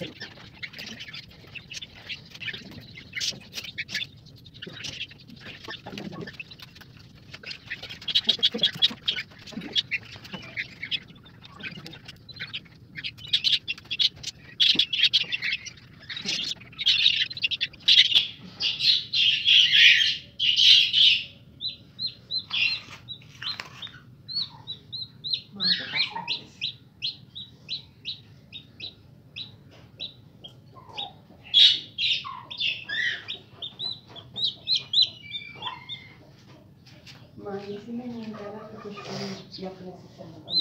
Chao. まあ、娘に疑ってく人に役立つってのが